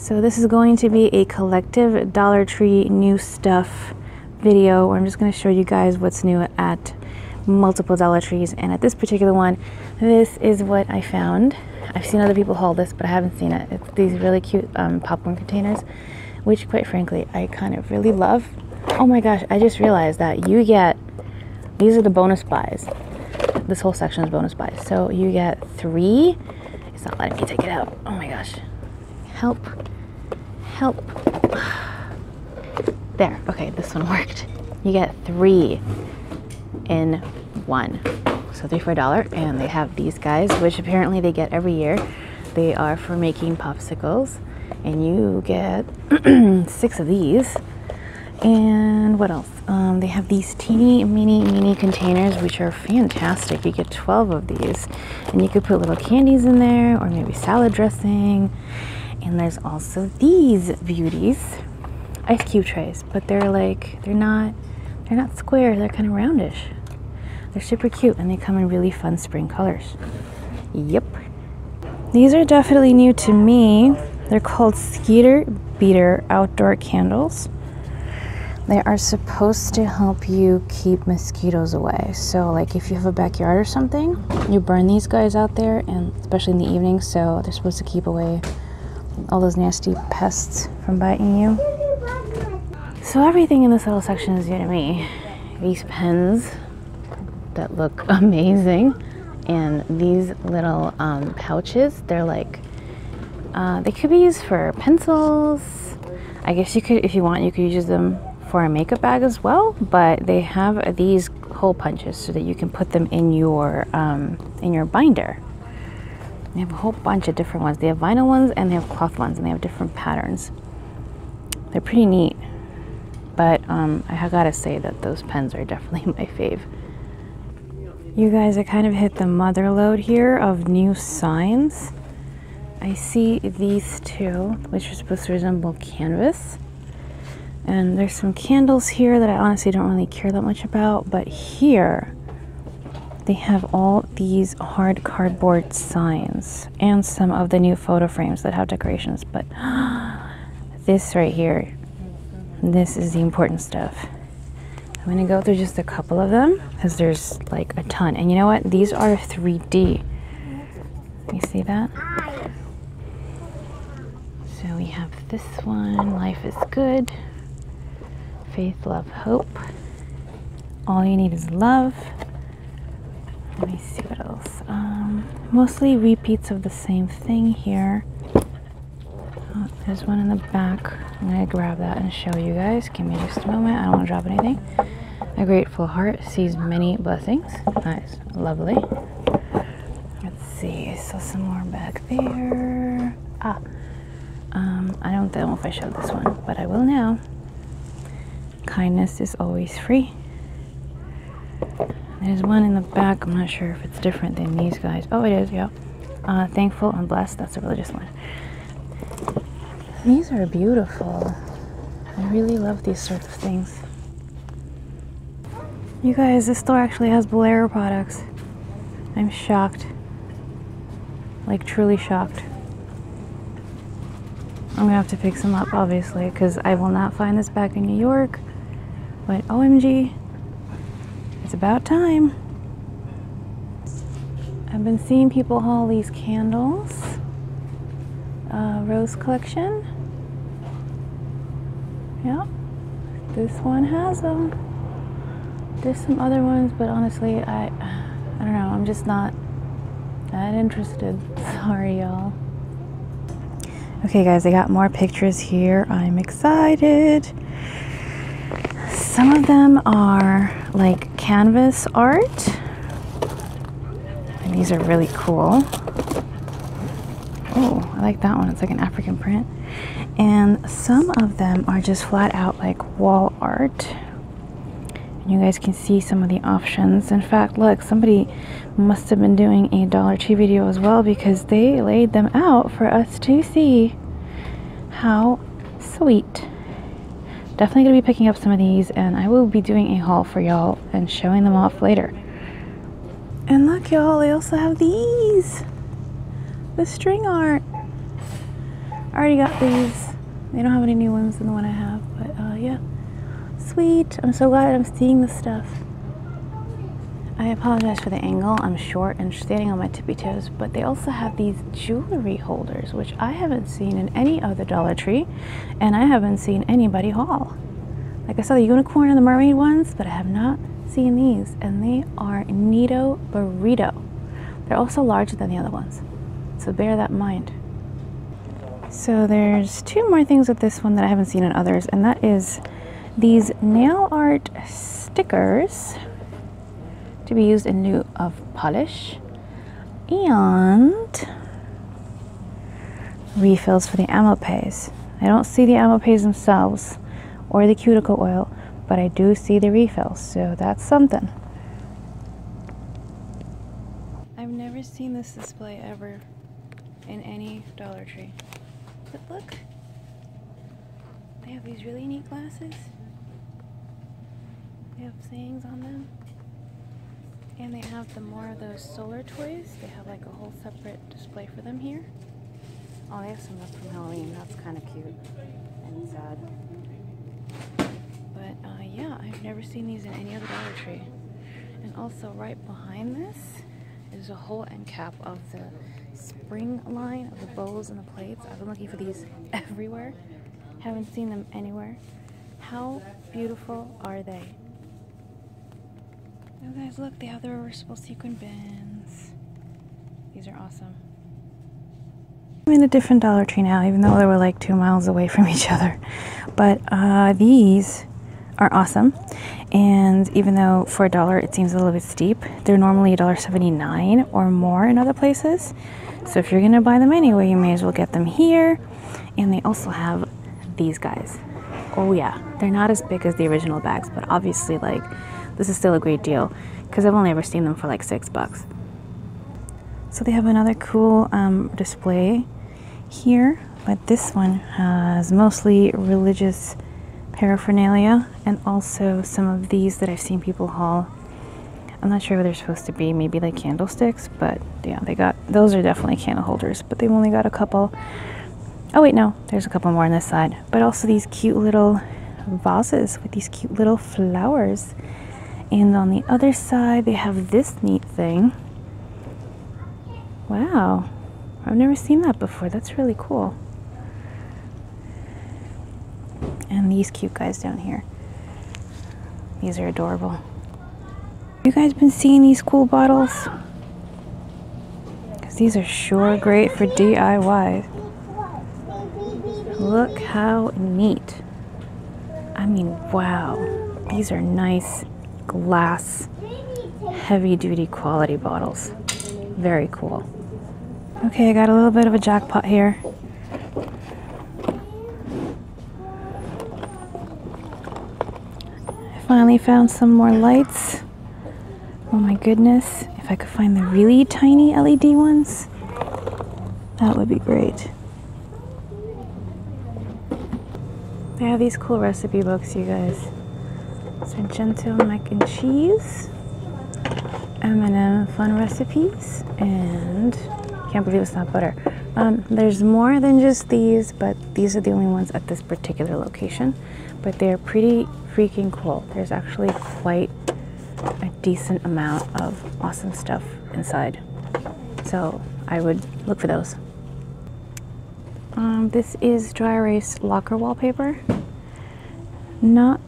So this is going to be a collective Dollar Tree new stuff video where I'm just going to show you guys what's new at multiple Dollar Trees. And at this particular one, this is what I found. I've seen other people haul this, but I haven't seen it. It's these really cute um, popcorn containers, which quite frankly, I kind of really love. Oh my gosh, I just realized that you get, these are the bonus buys. This whole section is bonus buys. So you get three. It's not letting me take it out. Oh my gosh. Help. Help. There, okay, this one worked. You get three in one. So three for a dollar. And they have these guys, which apparently they get every year. They are for making popsicles. And you get six of these. And what else? Um, they have these teeny, mini, mini containers, which are fantastic. You get 12 of these. And you could put little candies in there or maybe salad dressing. And there's also these beauties ice cube trays, but they're like, they're not, they're not square, they're kind of roundish. They're super cute and they come in really fun spring colors. Yep. These are definitely new to me. They're called Skeeter Beater Outdoor Candles. They are supposed to help you keep mosquitoes away. So like if you have a backyard or something, you burn these guys out there and especially in the evening, so they're supposed to keep away all those nasty pests from biting you. So everything in this little section is new to me. These pens that look amazing and these little um, pouches, they're like, uh, they could be used for pencils. I guess you could, if you want, you could use them for a makeup bag as well, but they have these hole punches so that you can put them in your, um, in your binder. They have a whole bunch of different ones. They have vinyl ones and they have cloth ones and they have different patterns. They're pretty neat but um, I gotta say that those pens are definitely my fave. You guys, I kind of hit the mother lode here of new signs. I see these two, which are supposed to resemble canvas. And there's some candles here that I honestly don't really care that much about, but here they have all these hard cardboard signs and some of the new photo frames that have decorations, but this right here this is the important stuff. I'm gonna go through just a couple of them because there's like a ton. And you know what? These are 3D. You see that? So we have this one, Life is Good, Faith, Love, Hope. All you need is love. Let me see what else. Um, mostly repeats of the same thing here. Oh, there's one in the back. I'm gonna grab that and show you guys. Give me just a moment. I don't want to drop anything. A grateful heart sees many blessings. Nice, lovely. Let's see. So some more back there. Ah, um, I don't know if I showed this one, but I will now. Kindness is always free. There's one in the back. I'm not sure if it's different than these guys. Oh, it is. Yeah. Uh, thankful and blessed. That's a religious one. These are beautiful. I really love these sorts of things. You guys, this store actually has Bolero products. I'm shocked. Like, truly shocked. I'm gonna have to pick some up, obviously, because I will not find this back in New York. But OMG, it's about time. I've been seeing people haul these candles uh, rose collection. Yeah, this one has them. There's some other ones, but honestly, I, I don't know. I'm just not that interested. Sorry, y'all. Okay, guys, I got more pictures here. I'm excited. Some of them are like canvas art. And these are really cool. Oh, I like that one. It's like an African print. And some of them are just flat out like wall art. And you guys can see some of the options. In fact, look, somebody must have been doing a Dollar Tree video as well because they laid them out for us to see. How sweet. Definitely going to be picking up some of these and I will be doing a haul for y'all and showing them off later. And look y'all, they also have these the string art. I already got these. They don't have any new ones than the one I have, but uh, yeah. Sweet. I'm so glad I'm seeing this stuff. I apologize for the angle. I'm short and standing on my tippy toes, but they also have these jewelry holders, which I haven't seen in any other Dollar Tree, and I haven't seen anybody haul. Like I saw the unicorn and the mermaid ones, but I have not seen these, and they are Neato Burrito. They're also larger than the other ones, so bear that in mind. So there's two more things with this one that I haven't seen in others, and that is these nail art stickers to be used in lieu of polish and refills for the Amopé. I don't see the Amopés themselves or the cuticle oil, but I do see the refills, so that's something. I've never seen this display ever in any Dollar Tree. But look, they have these really neat glasses. They have sayings on them. And they have the more of those solar toys. They have like a whole separate display for them here. Oh, they have some left from Halloween. That's kind of cute and sad. But uh, yeah, I've never seen these in any other Dollar Tree. And also right behind this is a whole end cap of the spring line of the bowls and the plates. I've been looking for these everywhere. Haven't seen them anywhere. How beautiful are they? Oh guys, look, they have the reversible sequin bins. These are awesome. I'm in a different Dollar Tree now, even though they were like two miles away from each other. But uh, these are awesome. And even though for a dollar it seems a little bit steep, they're normally $1.79 or more in other places. So if you're gonna buy them anyway, you may as well get them here. And they also have these guys. Oh yeah, they're not as big as the original bags, but obviously like this is still a great deal because I've only ever seen them for like six bucks. So they have another cool um, display here, but this one has mostly religious paraphernalia and also some of these that I've seen people haul. I'm not sure what they're supposed to be, maybe like candlesticks, but yeah, they got those are definitely candle holders, but they've only got a couple. Oh, wait, no, there's a couple more on this side, but also these cute little vases with these cute little flowers. And on the other side, they have this neat thing. Wow, I've never seen that before. That's really cool. And these cute guys down here. These are adorable. You guys been seeing these cool bottles? Because these are sure great for DIY. Look how neat. I mean, wow. These are nice glass, heavy duty quality bottles. Very cool. Okay, I got a little bit of a jackpot here. I finally found some more lights. Oh my goodness, if I could find the really tiny LED ones, that would be great. They have these cool recipe books, you guys. Sargento mac and cheese, M&M fun recipes, and can't believe it's not butter. Um, there's more than just these, but these are the only ones at this particular location. But they're pretty freaking cool. There's actually quite a decent amount of awesome stuff inside. So I would look for those. Um, this is dry erase locker wallpaper. Not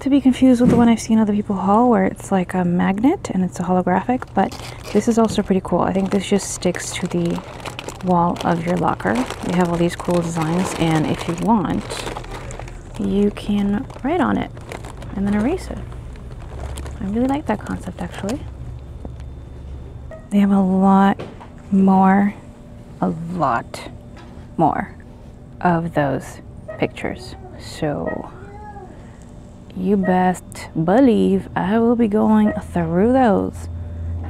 to be confused with the one I've seen other people haul where it's like a magnet and it's a holographic, but this is also pretty cool. I think this just sticks to the wall of your locker. They have all these cool designs and if you want, you can write on it and then erase it. I really like that concept actually. They have a lot more, a lot more of those pictures. So you best believe I will be going through those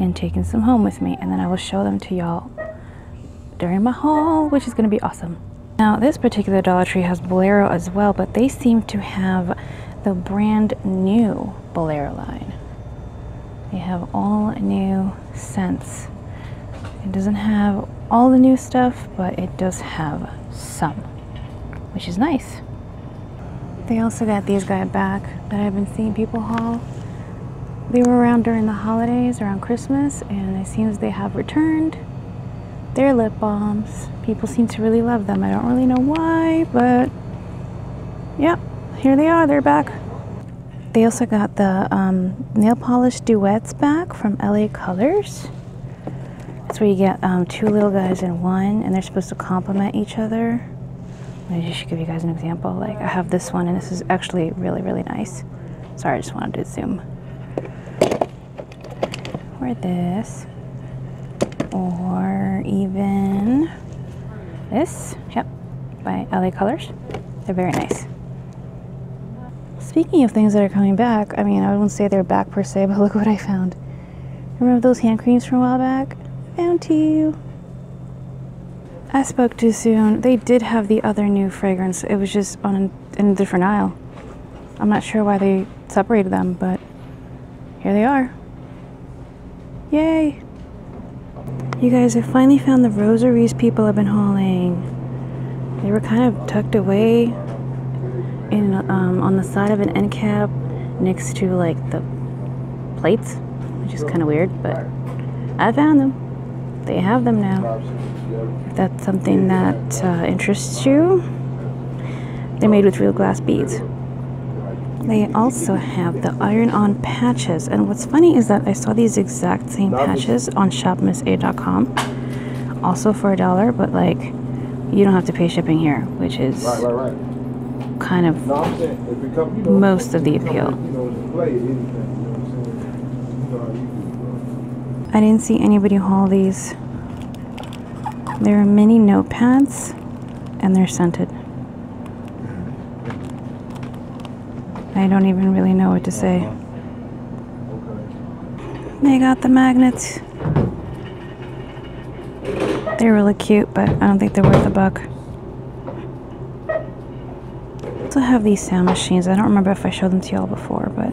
and taking some home with me and then I will show them to y'all during my haul which is going to be awesome. Now this particular Dollar Tree has Bolero as well but they seem to have the brand new Bolero line. They have all new scents. It doesn't have all the new stuff but it does have some, which is nice. They also got these guys back that I've been seeing people haul. They were around during the holidays, around Christmas, and it seems they have returned. They're lip balms. People seem to really love them. I don't really know why, but yep, here they are. They're back. They also got the um, nail polish duets back from LA Colors. That's where you get um, two little guys in one, and they're supposed to complement each other. I just should give you guys an example. Like I have this one, and this is actually really, really nice. Sorry, I just wanted to zoom. Or this, or even this. Yep, by LA Colors. They're very nice. Speaking of things that are coming back, I mean, I wouldn't say they're back per se, but look what I found. Remember those hand creams from a while back? I Found two. I spoke too soon. They did have the other new fragrance. It was just on in a different aisle. I'm not sure why they separated them, but here they are. Yay! You guys, I finally found the rosaries people have been hauling. They were kind of tucked away in um, on the side of an end cap next to like the plates, which is kind of weird, but I found them. They have them now. If that's something that uh, interests you, they're made with real glass beads. They also have the iron-on patches, and what's funny is that I saw these exact same patches on shopmissa.com, also for a dollar, but like you don't have to pay shipping here, which is Right, right, right. kind of No, I'm saying, if it come, you know, most of the appeal. You know, to play anything, you know what I'm saying? You know how you do, bro. I didn't see anybody haul these. There are mini notepads, and they're scented. I don't even really know what to say. They got the magnets. They're really cute, but I don't think they're worth a buck. Also have these sound machines. I don't remember if I showed them to y'all before, but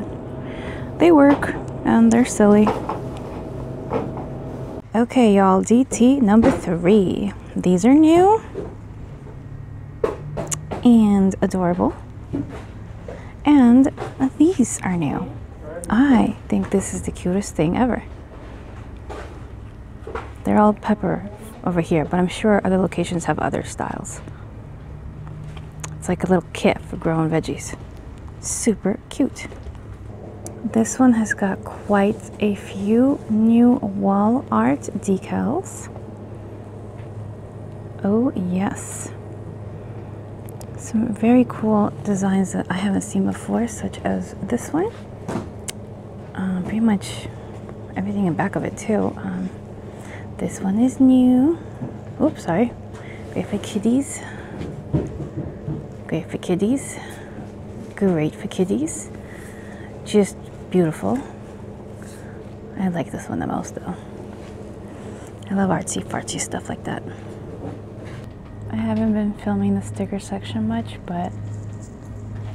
they work and they're silly. Okay, y'all, DT number three. These are new and adorable. And these are new. I think this is the cutest thing ever. They're all pepper over here, but I'm sure other locations have other styles. It's like a little kit for growing veggies. Super cute. This one has got quite a few new wall art decals. Oh, yes. Some very cool designs that I haven't seen before, such as this one. Um, pretty much everything in back of it, too. Um, this one is new. Oops, sorry. Great for kiddies. Great for kiddies. Great for kiddies. Just beautiful. I like this one the most, though. I love artsy fartsy stuff like that. I haven't been filming the sticker section much, but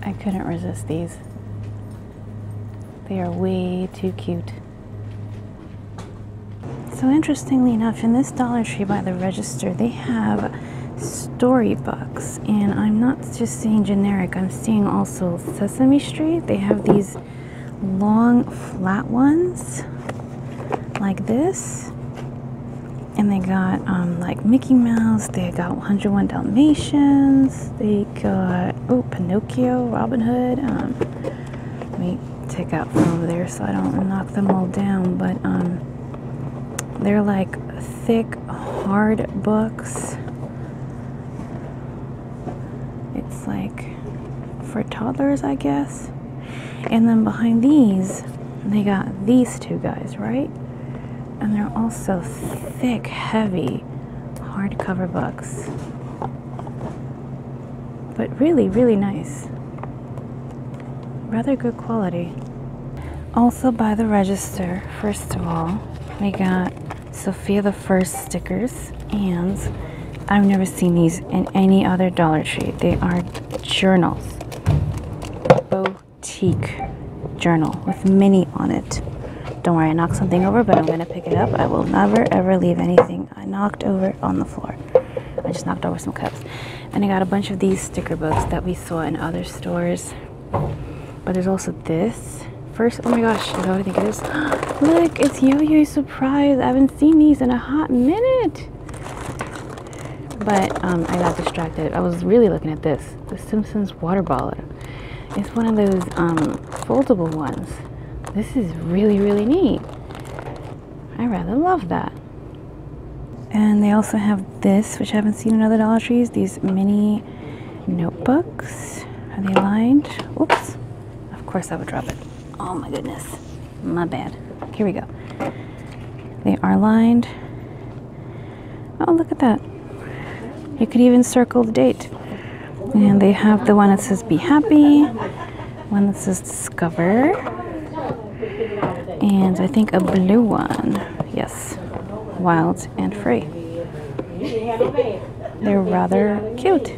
I couldn't resist these. They are way too cute. So interestingly enough, in this Dollar Tree by the register, they have storybooks, and I'm not just seeing generic. I'm seeing also Sesame Street. They have these long, flat ones, like this, and they got um, like Mickey Mouse. They got 101 Dalmatians. They got oh Pinocchio, Robin Hood. Um, let me take out from over there so I don't knock them all down. But um, they're like thick, hard books. It's like for toddlers, I guess. And then behind these, they got these two guys, right? And they're also thick, heavy, hardcover books. But really, really nice. Rather good quality. Also by the register, first of all, we got Sofia the First stickers, and I've never seen these in any other Dollar Tree. They are journals. Boutique journal with Minnie on it. Don't worry, I knocked something over, but I'm gonna pick it up. I will never ever leave anything I knocked over on the floor. I just knocked over some cups. And I got a bunch of these sticker books that we saw in other stores. But there's also this. First, oh my gosh, is that what I think it is? Look, it's Yo-Yo Surprise. I haven't seen these in a hot minute. But um, I got distracted. I was really looking at this. The Simpsons water baller. It's one of those um, foldable ones. This is really, really neat. I rather love that. And they also have this, which I haven't seen in other Dollar Trees. These mini notebooks. Are they lined? Oops. Of course I would drop it. Oh my goodness. My bad. Here we go. They are lined. Oh, look at that. You could even circle the date. And they have the one that says be happy, one that says discover, and I think a blue one. Yes, wild and free. They're rather cute.